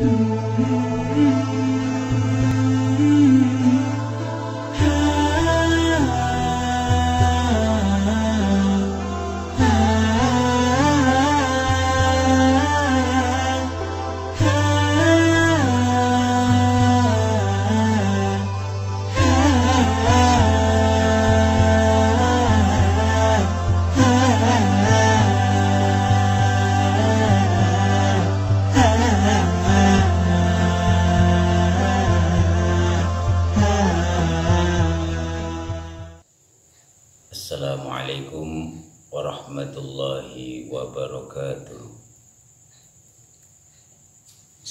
Mm-hmm.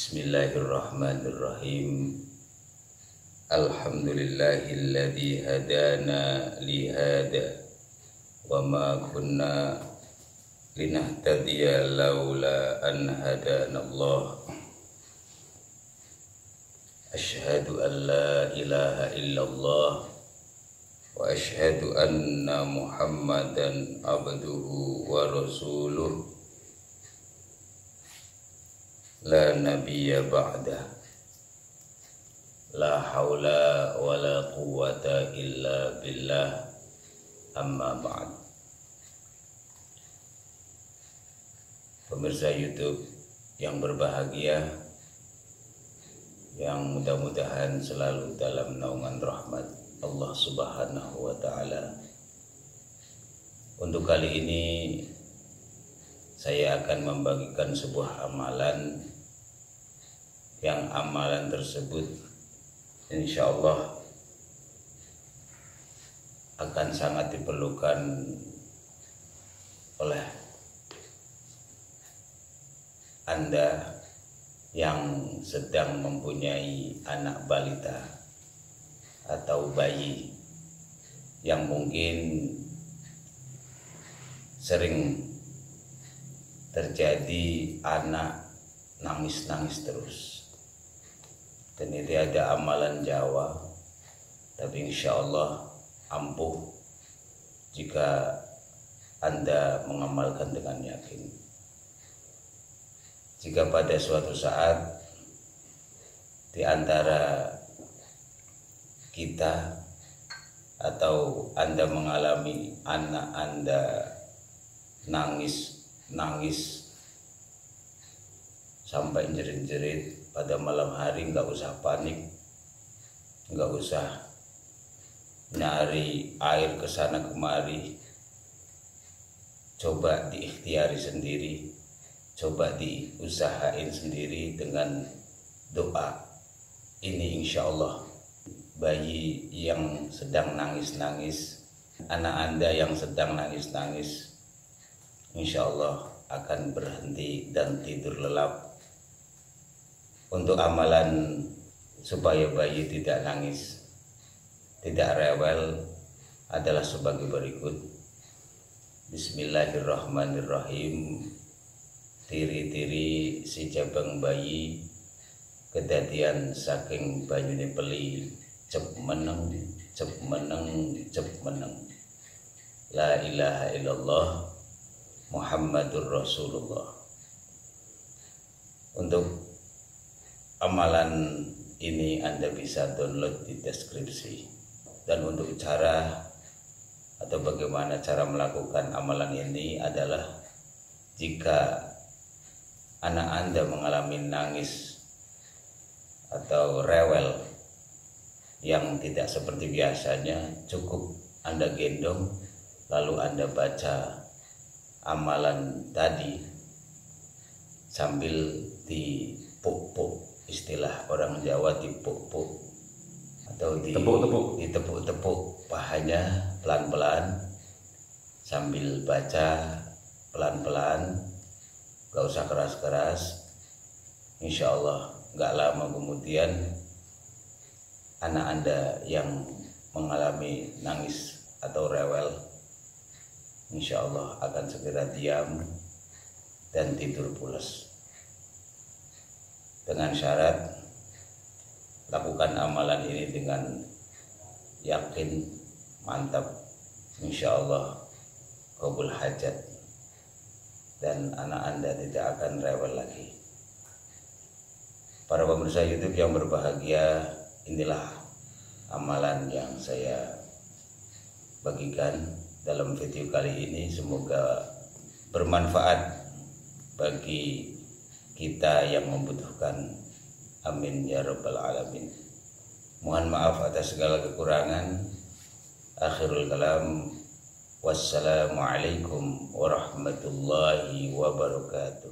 Bismillahirrahmanirrahim. Alhamdulillahilladzi hadana lihada Wama kunna linahtadiya laula an hadanallah Ashhadu an la ilaha illallah Wa ashhadu anna muhammadan abduhu wa rasuluh la nabiyya بعده la haula wa la إلا illa billah. Amma pemirsa YouTube yang berbahagia yang mudah-mudahan selalu dalam naungan rahmat Allah Subhanahu wa taala. Untuk kali ini saya akan membagikan sebuah amalan. Yang amalan tersebut insya Allah akan sangat diperlukan oleh Anda yang sedang mempunyai anak balita atau bayi yang mungkin sering terjadi anak nangis-nangis terus. Dan itu ada amalan Jawa tapi insya Allah ampuh jika anda mengamalkan dengan yakin. Jika pada suatu saat di antara kita atau Anda mengalami anak Anda nangis nangis. Sampai jerit-jerit pada malam hari nggak usah panik. Nggak usah nyari air ke sana kemari. Coba diikhtiari sendiri. Coba diusahain sendiri dengan doa. Ini insya Allah bayi yang sedang nangis-nangis, anak Anda yang sedang nangis-nangis, insya Allah akan berhenti dan tidur lelap. Untuk amalan supaya bayi tidak nangis, tidak rewel adalah sebagai berikut. Bismillahirrahmanirrahim. Tiri-tiri si cabang bayi kedadian saking banyune peli cep meneng cep meneng cep meneng la ilaha illallah Muhammadur Rasulullah. Untuk amalan ini Anda bisa download di deskripsi. Dan untuk cara atau bagaimana cara melakukan amalan ini adalah jika anak Anda mengalami nangis atau rewel yang tidak seperti biasanya cukup Anda gendong lalu Anda baca amalan tadi sambil dipuk-puk istilah orang Jawa dipuk-puk atau di tepuk-tepuk. ditepuk-tepuk pahanya pelan-pelan sambil baca pelan-pelan gak usah keras-keras. Insya Allah gak lama kemudian anak Anda yang mengalami nangis atau rewel insya Allah akan segera diam dan tidur pulas. Dengan syarat lakukan amalan ini dengan yakin mantap. Insya Allah kabul hajat dan anak anda tidak akan rewel lagi. Para pemirsa YouTube yang berbahagia, inilah amalan yang saya bagikan dalam video kali ini. Semoga bermanfaat bagi kita yang membutuhkan. Amin ya rabbal alamin. Mohon maaf atas segala kekurangan. Akhirul kalam. Wassalamualaikum warahmatullahi wabarakatuh.